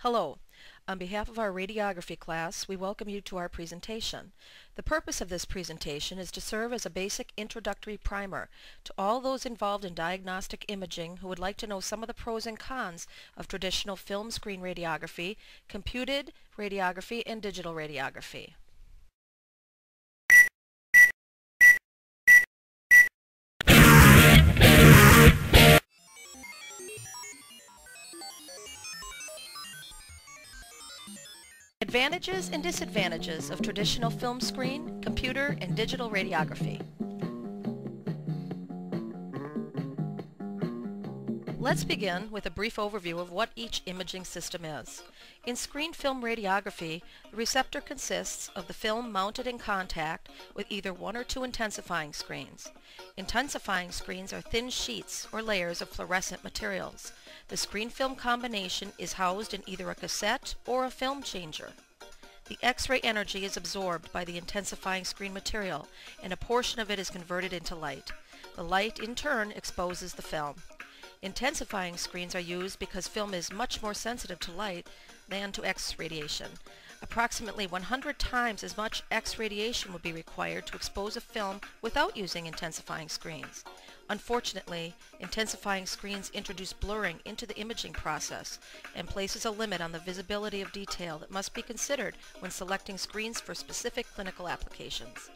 Hello. On behalf of our radiography class, we welcome you to our presentation. The purpose of this presentation is to serve as a basic introductory primer to all those involved in diagnostic imaging who would like to know some of the pros and cons of traditional film screen radiography, computed radiography, and digital radiography. Advantages and disadvantages of traditional film screen, computer, and digital radiography. Let's begin with a brief overview of what each imaging system is. In screen film radiography, the receptor consists of the film mounted in contact with either one or two intensifying screens. Intensifying screens are thin sheets or layers of fluorescent materials. The screen film combination is housed in either a cassette or a film changer. The X-ray energy is absorbed by the intensifying screen material, and a portion of it is converted into light. The light, in turn, exposes the film. Intensifying screens are used because film is much more sensitive to light than to X radiation. Approximately 100 times as much X radiation would be required to expose a film without using intensifying screens. Unfortunately, intensifying screens introduce blurring into the imaging process and places a limit on the visibility of detail that must be considered when selecting screens for specific clinical applications.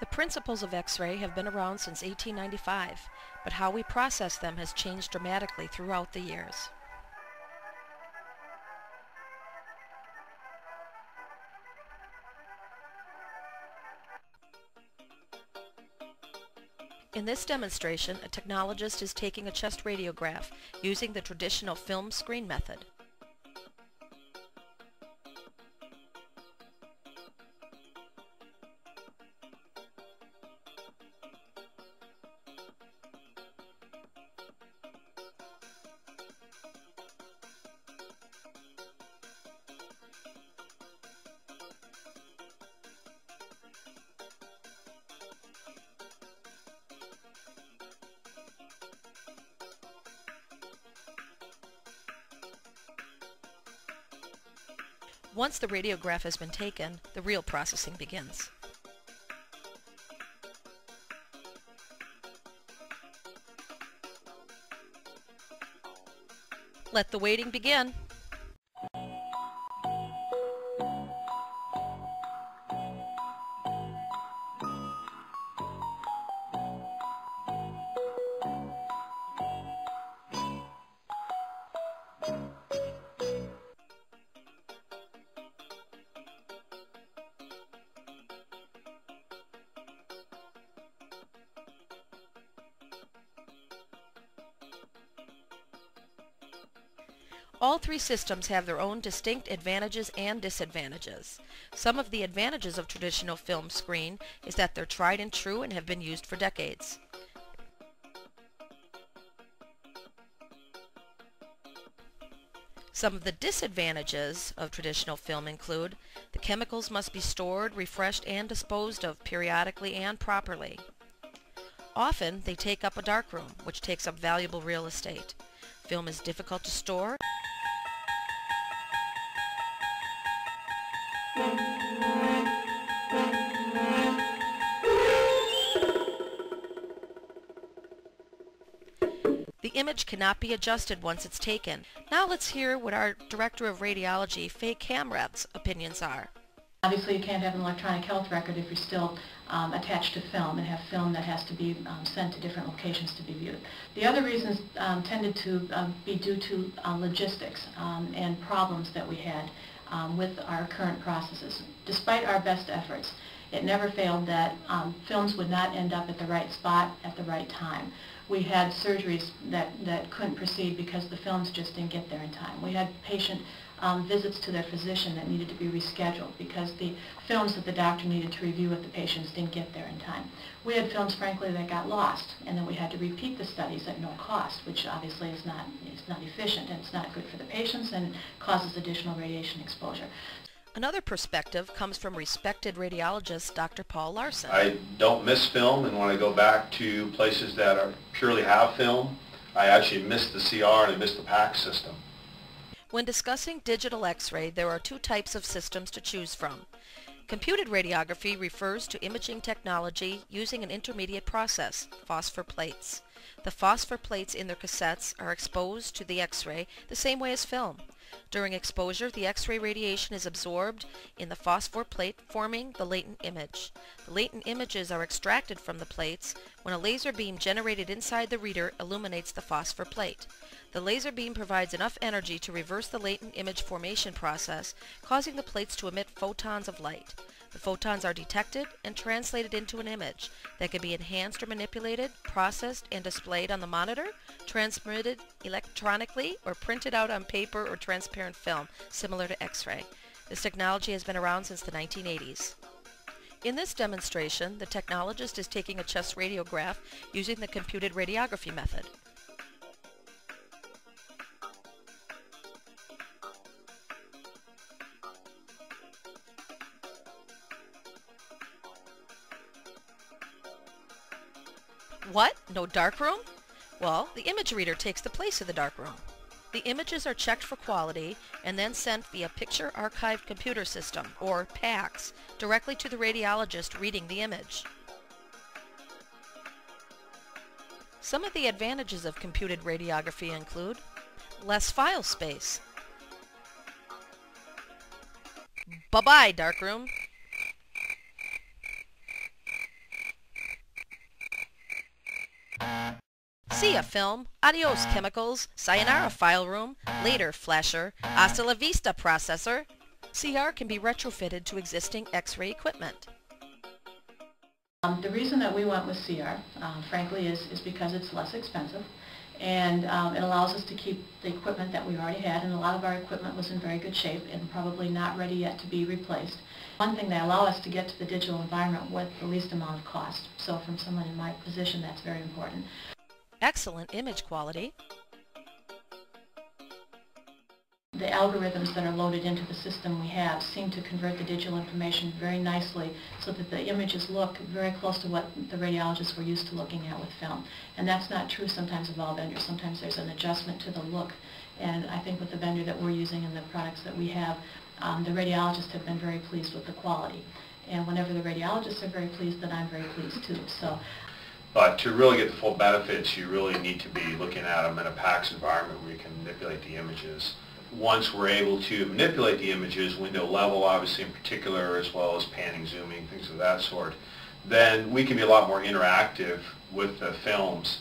The principles of X-ray have been around since 1895, but how we process them has changed dramatically throughout the years. In this demonstration, a technologist is taking a chest radiograph using the traditional film screen method. Once the radiograph has been taken, the real processing begins. Let the waiting begin. All three systems have their own distinct advantages and disadvantages. Some of the advantages of traditional film screen is that they're tried and true and have been used for decades. Some of the disadvantages of traditional film include the chemicals must be stored, refreshed, and disposed of periodically and properly. Often, they take up a darkroom, which takes up valuable real estate. Film is difficult to store The image cannot be adjusted once it's taken. Now let's hear what our Director of Radiology, Faye Kamrad's opinions are. Obviously, you can't have an electronic health record if you're still um, attached to film and have film that has to be um, sent to different locations to be viewed. The other reasons um, tended to um, be due to uh, logistics um, and problems that we had um, with our current processes. Despite our best efforts, it never failed that films would not end up at the right spot at the right time we had surgeries that, that couldn't proceed because the films just didn't get there in time. We had patient um, visits to their physician that needed to be rescheduled because the films that the doctor needed to review with the patients didn't get there in time. We had films, frankly, that got lost, and then we had to repeat the studies at no cost, which obviously is not, is not efficient, and it's not good for the patients, and causes additional radiation exposure. Another perspective comes from respected radiologist Dr. Paul Larson. I don't miss film and when I go back to places that are purely have film, I actually miss the CR and I miss the PACS system. When discussing digital X-ray, there are two types of systems to choose from. Computed radiography refers to imaging technology using an intermediate process, phosphor plates. The phosphor plates in their cassettes are exposed to the X-ray the same way as film. During exposure, the X-ray radiation is absorbed in the phosphor plate, forming the latent image. The latent images are extracted from the plates when a laser beam generated inside the reader illuminates the phosphor plate. The laser beam provides enough energy to reverse the latent image formation process, causing the plates to emit photons of light. The photons are detected and translated into an image that can be enhanced or manipulated, processed, and displayed on the monitor, transmitted electronically, or printed out on paper or transparent film, similar to X-ray. This technology has been around since the 1980s. In this demonstration, the technologist is taking a chest radiograph using the computed radiography method. What? No darkroom? Well, the image reader takes the place of the darkroom. The images are checked for quality and then sent via Picture Archived Computer System, or PACS, directly to the radiologist reading the image. Some of the advantages of computed radiography include less file space. Bye-bye, darkroom. See ya, film. Adios, chemicals. Sayonara, file room. Later, flasher. Hasta la vista, processor. CR can be retrofitted to existing X-ray equipment. Um, the reason that we went with CR, um, frankly, is, is because it's less expensive and um, it allows us to keep the equipment that we already had and a lot of our equipment was in very good shape and probably not ready yet to be replaced. One thing, they allow us to get to the digital environment with the least amount of cost. So from someone in my position, that's very important. Excellent image quality. The algorithms that are loaded into the system we have seem to convert the digital information very nicely so that the images look very close to what the radiologists were used to looking at with film. And that's not true sometimes of all vendors. Sometimes there's an adjustment to the look. And I think with the vendor that we're using and the products that we have, um, the radiologists have been very pleased with the quality. And whenever the radiologists are very pleased, then I'm very pleased too. So but to really get the full benefits, you really need to be looking at them in a PACS environment where you can manipulate the images. Once we're able to manipulate the images, window level obviously in particular, as well as panning, zooming, things of that sort, then we can be a lot more interactive with the films.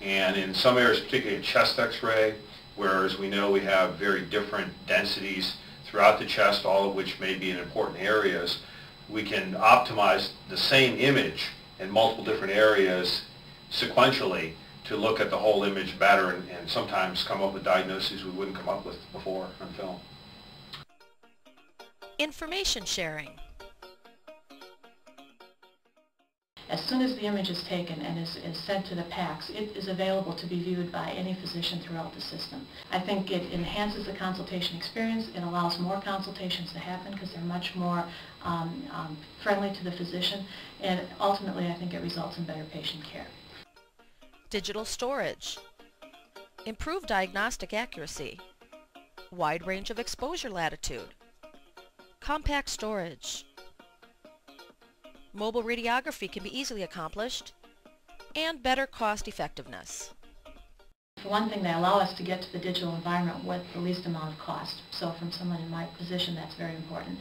And in some areas, particularly a chest x-ray, whereas we know we have very different densities throughout the chest, all of which may be in important areas, we can optimize the same image in multiple different areas sequentially to look at the whole image better and, and sometimes come up with diagnoses we wouldn't come up with before on film. Information sharing. As soon as the image is taken and is, is sent to the PACS, it is available to be viewed by any physician throughout the system. I think it enhances the consultation experience. It allows more consultations to happen because they're much more um, um, friendly to the physician. And ultimately, I think it results in better patient care. Digital storage. Improved diagnostic accuracy. Wide range of exposure latitude. Compact storage mobile radiography can be easily accomplished, and better cost effectiveness. For one thing, they allow us to get to the digital environment with the least amount of cost. So from someone in my position, that's very important.